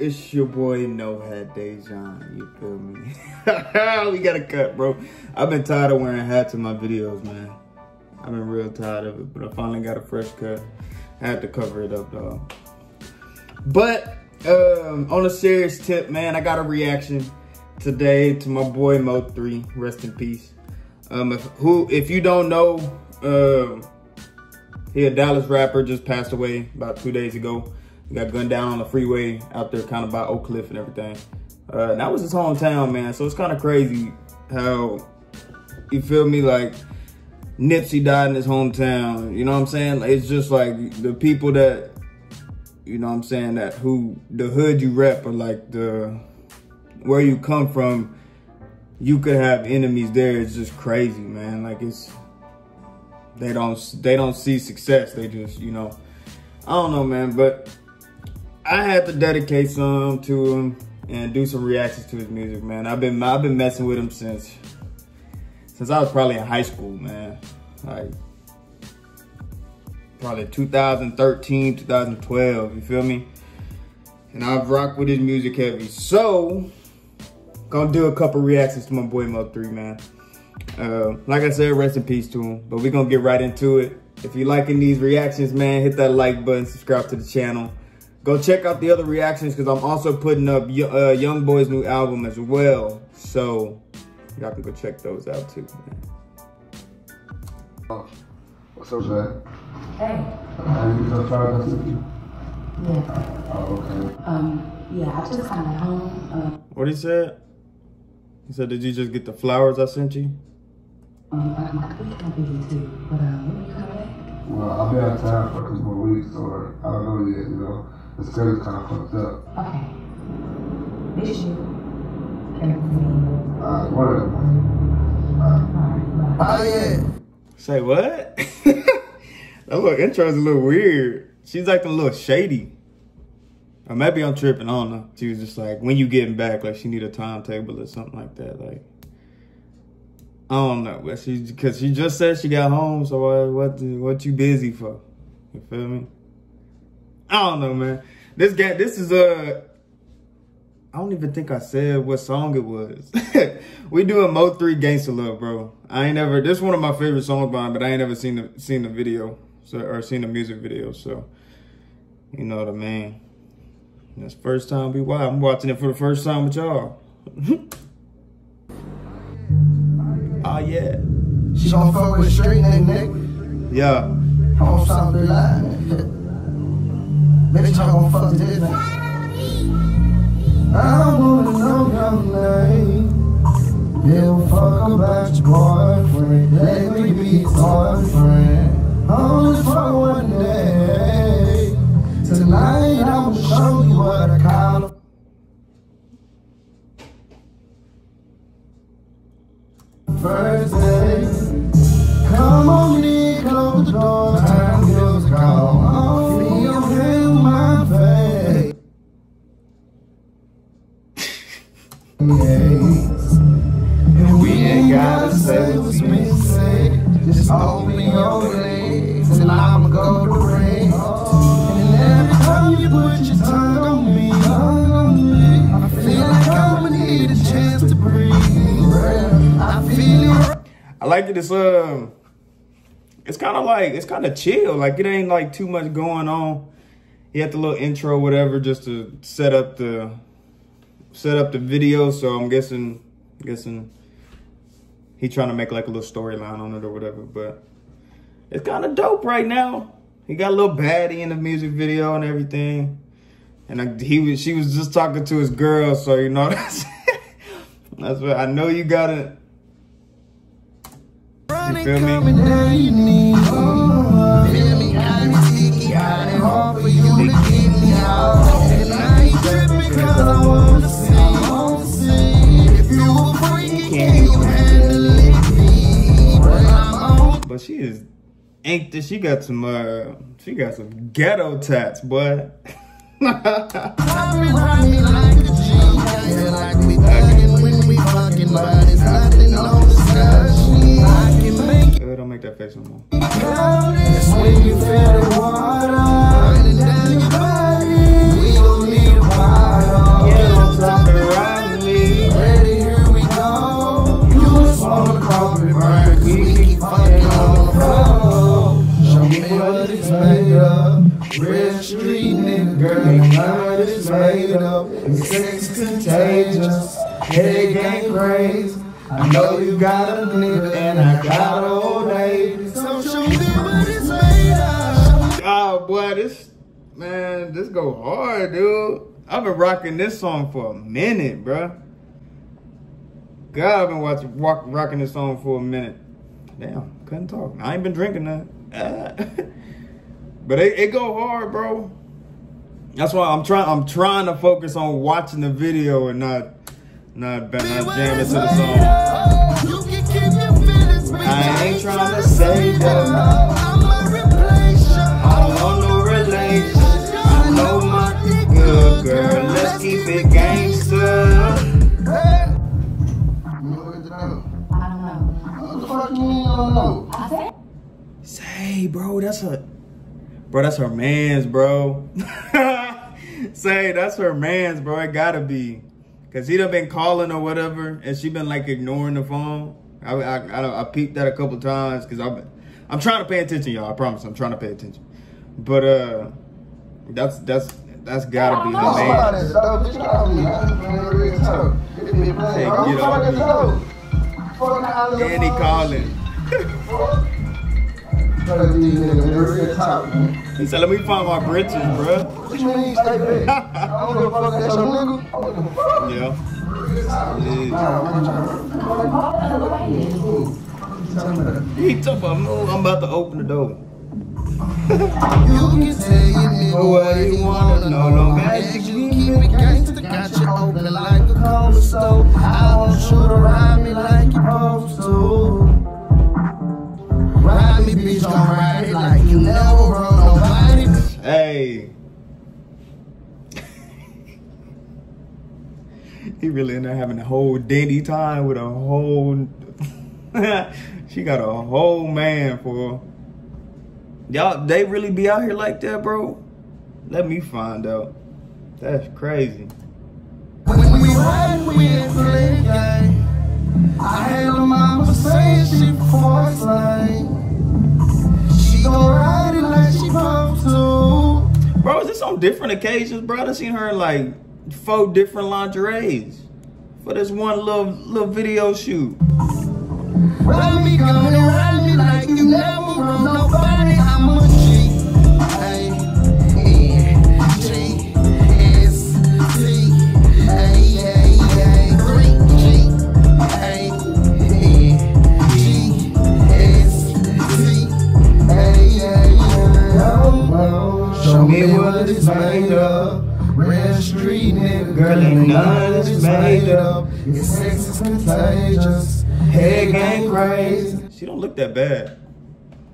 It's your boy No Hat Dejhan. You feel me? we got a cut, bro. I've been tired of wearing hats in my videos, man. I've been real tired of it, but I finally got a fresh cut. I had to cover it up, dog. But um, on a serious tip, man, I got a reaction today to my boy Mo3. Rest in peace. Um, if, who, if you don't know, uh, he a Dallas rapper, just passed away about two days ago. Got gunned down on the freeway out there kind of by Oak Cliff and everything. Uh, that was his hometown, man. So it's kind of crazy how, you feel me, like, Nipsey died in his hometown. You know what I'm saying? It's just like the people that, you know what I'm saying, that who, the hood you rep or like the, where you come from, you could have enemies there. It's just crazy, man. Like it's, they don't, they don't see success. They just, you know, I don't know, man, but I had to dedicate some to him and do some reactions to his music, man. I've been, I've been messing with him since since I was probably in high school, man. Like probably 2013, 2012, you feel me? And I've rocked with his music heavy. So, gonna do a couple reactions to my boy Mo3, man. Uh, like I said, rest in peace to him. But we're gonna get right into it. If you're liking these reactions, man, hit that like button, subscribe to the channel. Go check out the other reactions because I'm also putting up uh, Young Boy's new album as well. So, Y'all can go check those out too. Oh, what's up, man? Hey. Have you just tried to see you? Yeah. Oh, okay. Um. Yeah. I just got home. Uh, What he said? He said, "Did you just get the flowers I sent you?" um. I'm completely busy too. But um. When you come back? Well, I'll be out of town for a couple more weeks, or I don't know yet, you know. The schedule's kind of fucked up. Okay. Miss you. can Everything. Uh, whatever. Uh, Alright. oh, yeah. Say what? that little intro is a little weird. She's acting a little shady. Or maybe I'm tripping. I don't know. She was just like, when you getting back, like she need a timetable or something like that. Like, I don't know. But she, cause she just said she got home. So what, what, what you busy for? You feel me? I don't know, man. This guy, this is a. I don't even think I said what song it was. we doing Mo3 Gangsta Love, bro. I ain't never. This one of my favorite songs by him, but I ain't never seen the seen the video, so or seen the music video. So, you know what I mean. That's first time we watch. I'm watching it for the first time with y'all. oh yeah, She gon' fuck with straight neck neck yeah. on South line. Bitch, I gon' fuck this night. I don't wanna know your name. Give fuck about your boyfriend. Let me be your boyfriend. Only for one day. Tonight I'ma show you what I call And we ain't gotta say what's missing. Just open your legs and I'ma go to ring. And every time you put your tongue on me, I feel like I'ma need a chance to breathe. I feel it. I like it. It's um, it's kind of like it's kind of chill. Like it ain't like too much going on. He had the little intro, whatever, just to set up the set up the video. So I'm guessing, guessing he trying to make like a little storyline on it or whatever. But it's kind of dope right now. He got a little baddie in the music video and everything. And I, he was, she was just talking to his girl, so you know that's that's what I know. You got it. You feel me? Inked. She got some. Uh, she got some ghetto tats, boy. Don't make that face no more. mind is made up. Real street nigga, girl, your mind is made up. And sex contagious, headache ain't crazy. I know you got a nigga and I got old lady. So show me what it's made up. Oh ah, boy, this man, this go hard, dude. I've been rocking this song for a minute, bruh. God, I've been watching rock, rocking this song for a minute. Damn, couldn't talk. I ain't been drinking that. but it, it go hard, bro. That's why I'm trying. I'm trying to focus on watching the video and not, not, not jamming to the song. You can keep your feelings. I ain't trying to say that. I'ma replace you. I don't want no relation. I know my good girl. Let's keep it gangster. Hey. You look at. I don't know. What the fuck you mean you don't know? I said, Say, bro, that's a, bro, that's her man's, bro. Say, that's her man's, bro. It gotta be, cause he done been calling or whatever, and she been like ignoring the phone. I I I, I peeped that a couple times, cause I'm I'm trying to pay attention, y'all. I promise, I'm trying to pay attention. But uh, that's that's that's gotta be the man. about it, though. Bitch, get off me. I ain't playing real talk. It be playing. Hey, get off me. slow. And he calling. Try to be nigga, real talk, man. He said, "Let me find my britches, bro." What you mean you stay back? I don't give a fuck that's your nigga. I don't give a fuck. Yeah. yeah. Nah, I'm trying well, call another way. to tell me. He took a move. I'm about to open the door. You can tell your nigga What he wanna know, no magic You keep it gangsta, got you open like a. I want you to ride me like you supposed to. Bitch, it like you never rode nobody. Hey. he really in up having a whole dandy time with a whole. she got a whole man for. Y'all, they really be out here like that, bro? Let me find out. That's crazy. When we ride, we ain't. I had a mama saying she before it's like. She gon' ride it like she supposed to. Bro, is this on different occasions, bro? I seen her in like four different lingeries for this one little little video shoot. Ride me, and ride me like you never me it's made of. Red street nigga, girl, ain't none of this made up. Your sex is contagious. Head game crazy. She don't look that bad.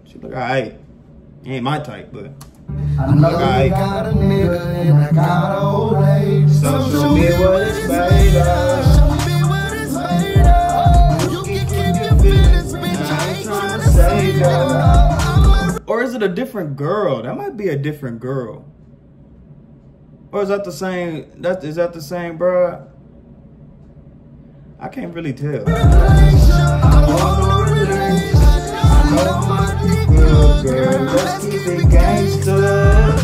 She look alright. Ain't my type, but I know you got a nigga and I got a old lady. So show me what it's made of. Show me what it's made of. You can keep your feelings, bitch. I ain't trying to say that. or is it a different girl? That might be a different girl. Or is that the same? That is that the same, bruh? I can't really tell. Good girl, let's keep it gangsta.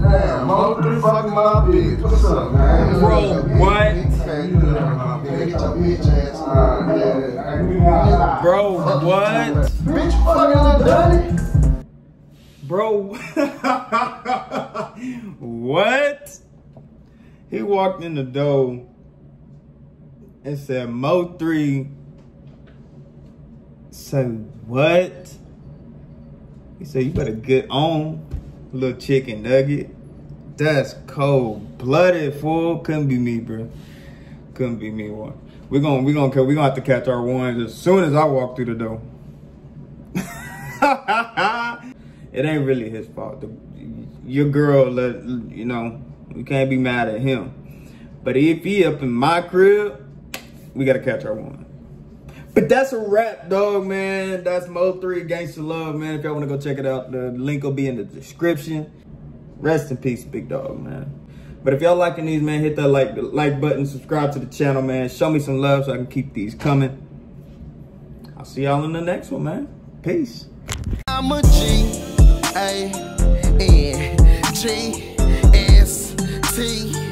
Damn, Mo, three fucking my bitch. What's up, man? Bro, what? Man, you know my bitch. Get your bitch ass on. Yeah, I ain't even outside. Bro, what? Bitch, fucking little dirty. Bro, what? He walked in the door and said, Mo 3. Say, what? He said, you better get on, little chicken nugget. That's cold blooded, fool. Couldn't be me, bro. Couldn't be me, one. We're gonna, we're gonna, we're gonna have to catch our ones as soon as I walk through the door. it ain't really his fault. The, your girl, you know, you can't be mad at him. But if he up in my crib, we gotta catch our one. But that's a wrap, dog, man. That's Mo 3 Gangsta Love, man. If y'all wanna go check it out, the link will be in the description. Rest in peace, big dog, man. But if y'all liking these, man, hit that like like button, subscribe to the channel, man. Show me some love so I can keep these coming. I'll see y'all in the next one, man. Peace. I'm a G a N G S T.